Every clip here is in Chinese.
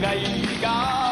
Ngày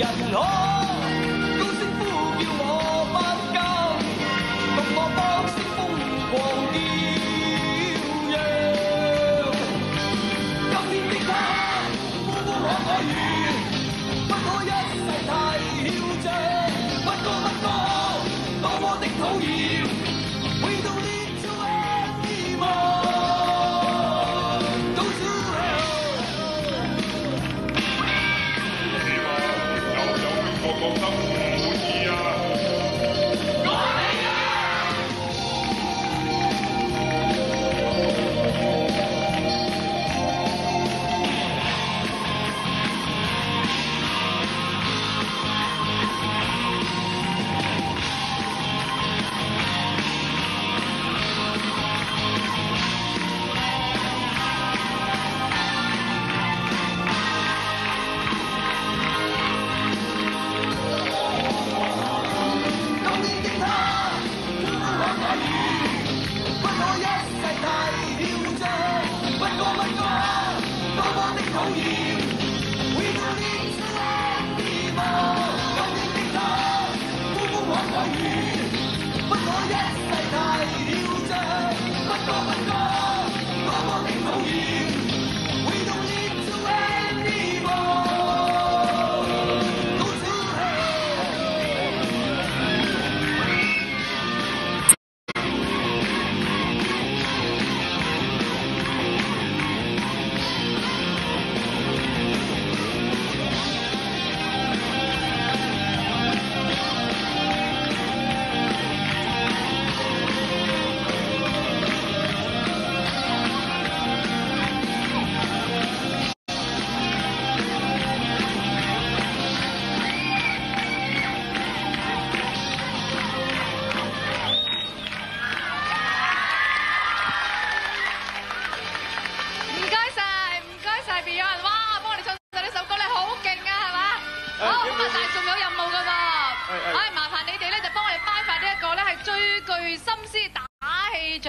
人可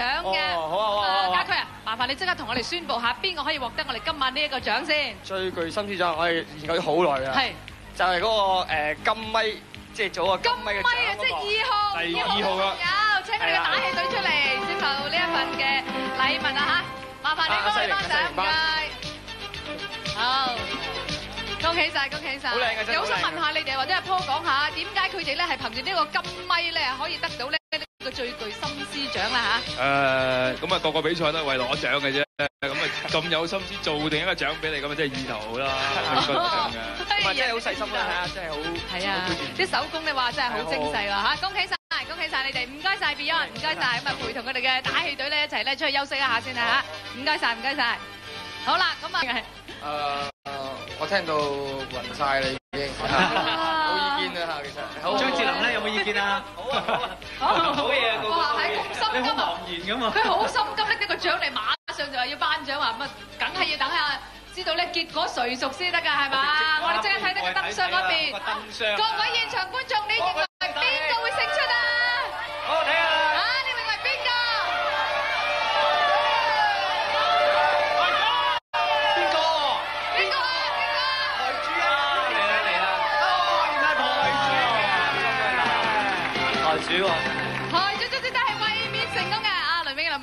獎嘅。哦好啊好啊家駒啊，麻煩你即刻同我哋宣布下邊個可以獲得我哋今晚呢一個獎先。最具心思獎，我哋研究咗好耐啊。係就係嗰個誒金咪，即係做個金咪嘅獎咪啊，即係二號，第二二號啊有請我哋嘅打氣隊出嚟接受呢一份嘅禮物啊嚇！麻煩你幫我哋頒獎，唔該。好。恭喜晒，恭喜晒！好靚嘅真係又好想好靚嘅問下你哋，或者阿 Paul 講下点解佢哋咧系凭住呢个金咪咧可以得到咧呢個最具心思獎啦誒咁啊，個個比賽都係為攞獎嘅啫。咁啊，咁有心思做定一個獎俾你，咁啊，真係意頭啦，應該咁嘅。嚇！同埋真係好細心啦，係啊，真係好。係啊，啲手工你話真係好精細啦嚇！恭喜晒，恭喜晒你哋，唔該晒 Beyond，唔該晒咁啊，陪同佢哋嘅打氣隊咧一齊咧出去休息一下先啦嚇！唔該晒，唔該晒。好啦，咁啊，誒，我聽到暈晒啦已經，冇意見啦嚇，其實。好張智霖咧有冇意見啊？好啊好啊。好嘢啊！哇，係咁心急啊！然咁啊！佢好心急拎呢個獎嚟，馬上就話要頒獎話，咁啊，梗係要等下知道咧結果誰屬先得㗎，係嘛？我哋即刻睇睇個燈箱嗰邊。各位現場觀眾，你認為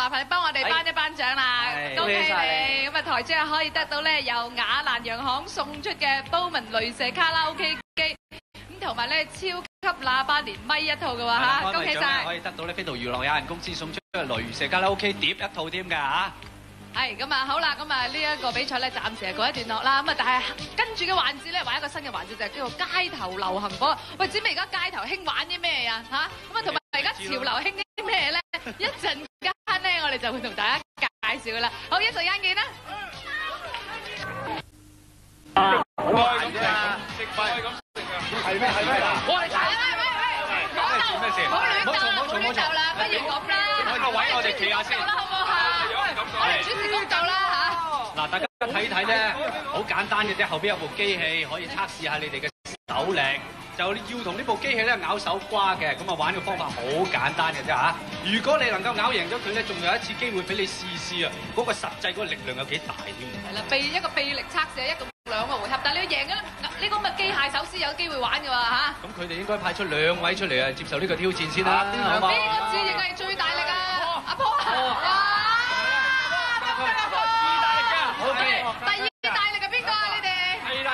麻煩你幫我哋頒一頒獎啦，恭喜你！咁啊，台姐可以得到咧由雅蘭洋行送出嘅褒文雷射卡拉 OK 機，咁同埋咧超級喇叭連咪一套嘅喎嚇，恭喜晒可！以得到咧飛度娛樂有限公司送出嘅雷射卡拉 OK 碟一套添㗎嚇。係咁啊，好啦，咁啊呢一個比賽咧暫時係告一段落啦，咁啊但係跟住嘅環節咧玩一個新嘅環節就係叫做街頭流行榜。喂，知唔知而家街頭興玩啲咩啊？嚇，咁啊同埋而家潮流興啲咩咧？一陣間咧我哋就會同大家介紹噶啦。好，一陣間見啦。唔係咁食，食飯係咁食啊！係咩係咩嗱？喂喂喂喂，唔好鬥，唔好亂鬥啦，唔好亂鬥啦，不如咁啦。揾個位我哋企下先好啦，好唔好嚇？我哋主持公道啦嗱，大家睇睇咧，好簡單嘅啫，後邊有部機器可以測試下你哋嘅手力。就要同呢部機器咧咬手瓜嘅，咁啊玩嘅方法好簡單嘅啫嚇。如果你能夠咬贏咗佢咧，仲有一次機會俾你試試啊！嗰、個實際嗰個力量有幾大添？嚇。係啦，臂一個臂力測試，一共兩個回合，但係你要贏咗呢個咁嘅機械手先有機會玩嘅喎嚇。咁佢哋應該派出兩位出嚟啊，接受呢個挑戰先啦，好嘛？邊個自認係最大力啊？阿波啊！哇！阿波阿波！好嘅，第二大力係邊個啊？你哋？係啦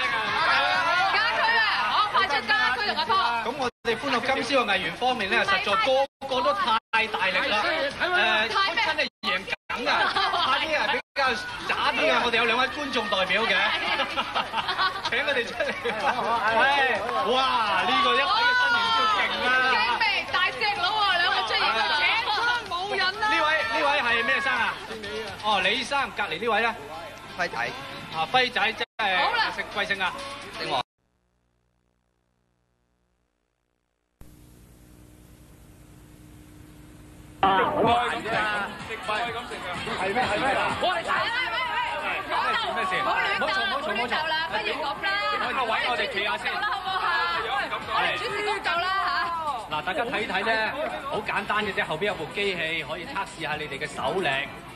家駒啊！我派出家駒同阿波。咁我哋歡樂今宵嘅藝員方面咧，實在個個都太大力啦，誒，太真係贏梗啊！快啲係比較渣啲嘅，我哋有兩位觀眾代表嘅，請佢哋出嚟。係，哇！呢個一睇嘅身形都勁驚啦！未？大隻佬喎，兩位出現啦！冇人啦！呢位呢位係咩生啊？哦，李生，隔離呢位咧，輝仔，啊輝仔，即係好啦食貴姓啊？姓黃。唔係咁食，食饭咁食啊！系咩系咩嗱？喂喂喂，唔好鬥，咩事唔好亂鬥，唔好嘈好亂鬥啦，不如咁啦。揾個位我哋企下先好啦，好唔好嚇？我哋主持公道啦嚇。嗱，大家睇睇咧，好簡單嘅啫，後邊有部機器可以測試下你哋嘅手力。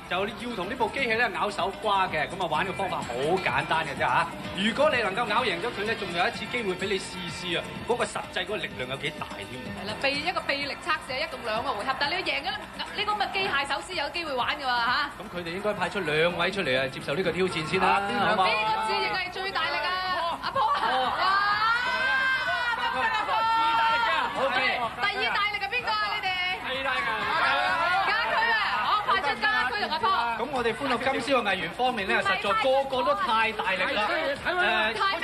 就要同呢部機器咧咬手瓜嘅，咁啊玩嘅方法好簡單嘅啫嚇。如果你能夠咬贏咗佢咧，仲有一次機會俾你試試啊！嗰、個實際嗰個力量有幾大添？係啦，臂一個臂力測試，一共兩個回合，但係你要贏咗呢個咁嘅機械手先有機會玩嘅喎嚇。咁佢哋應該派出兩位出嚟啊，接受呢個挑戰先啦？邊個最大力啊？阿波啊！哇！阿波好嘅，第二大力係邊個啊？你哋？係啦家駒啊！我派出家駒同阿波。咁我哋歡樂今宵嘅藝員方面咧，實在個個都太大力啦，誒，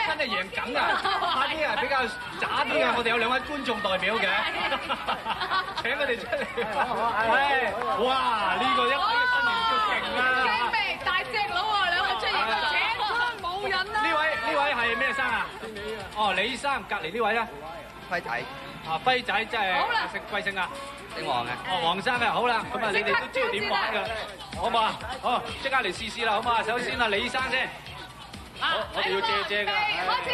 真係贏梗啊！下啲係比較渣啲嘅，我哋有兩位觀眾代表嘅，請佢哋出嚟。係，哇！呢個一睇嘅身形都勁驚啦！未？大隻佬啊，兩位出現啦！冇人啦！呢位呢位係咩生啊？哦，李生，隔離呢位咧，輝仔，啊輝仔，真係好啦食貴姓啊？姓黃嘅。哦，黃生嘅，好啦，咁啊，你哋都知道點玩㗎，好嘛？好，即刻嚟試試啦，好嘛？首先啊，李生先，好，我哋要借借㗎。開始。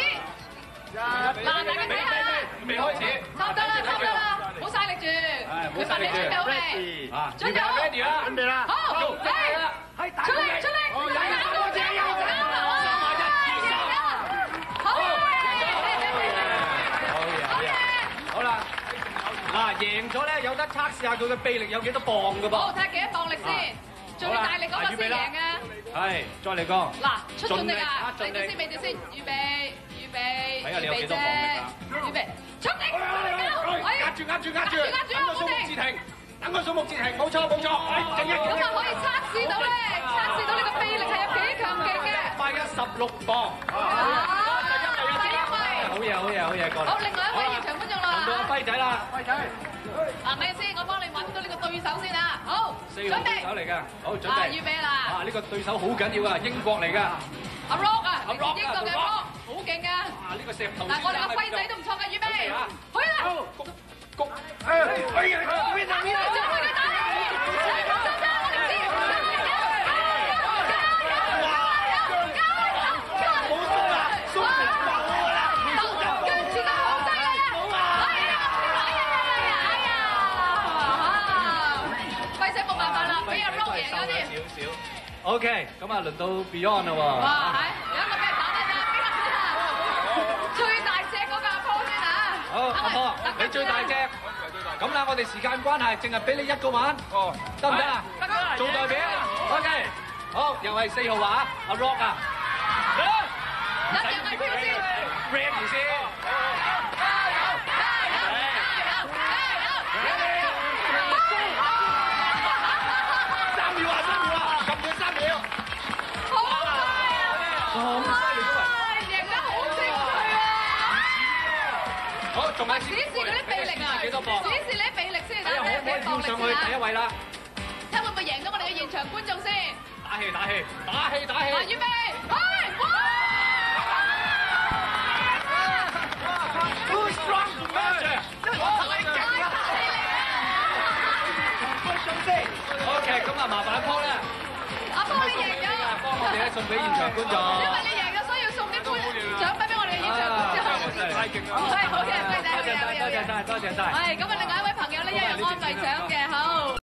嗱，大家睇下啦，未開始，差唔多啦，差唔多啦，唔好晒力住。係，佢問你準備好未？啊，準備好 ready 啦，準備啦，好，嚟，出力，出力，哦大家都加油，加油！好，好啦，嗱，贏咗咧，有得測試下佢嘅臂力有幾多磅㗎好，噃，睇下幾多磅力先，最大力嗰個先贏啊！係，再嚟個，嗱，出盡力啊！先，未住先，預備，預備，睇下你有幾多磅力啊。預備，出力，住壓住壓住，壓住等個數目字停，等個數目字停，冇錯冇錯，係，靜一咁啊可以測試到咧，測試到呢個臂力係有幾強勁嘅。快一十六磅，啊第一位。好嘢好嘢好嘢，過嚟。好，另外一位輪到阿啦。輝仔啦，嗱，咪先，我幫你揾到呢個對手先啊。好，四號準備。對手嚟㗎，好準啊，備預。備啦。啊！呢個對手好緊要啊，英國嚟㗎。阿 Rock 啊，阿 Rock 啊英國嘅 Rock 好勁啊！啊！呢個石頭嗱，我哋個輝仔都唔錯嘅，預備，去啦！谷谷，哎呀！哎呀！邊啊邊啊！OK，咁啊，輪到 Beyond 啦喎。哇，係有一個俾人打低咗，邊個先啊？最大隻嗰個阿波先啊！好，阿波，你最大隻。咁啦，我哋時間關係，淨係俾你一個玩。哦，得唔得啊？得啦，做代表，OK，好，又係四號話阿 Rock 啊，諗住嗌邊個先？，Randy 先，仲有試嗰啲臂力啊！幾多磅？你啲臂力先，睇下可唔可以跳上去第一位啦？睇會唔會贏到我哋嘅現場觀眾先？打氣打氣打氣打啊，氣預！備，開！哇麻煩 Paul 咧，阿波你贏咗，幫我哋咧送俾現場觀眾。太勁啦！係好嘅，多謝多謝晒，多謝多謝。晒，多謝晒。係咁啊！另外一位朋友咧一樣安慰獎嘅，好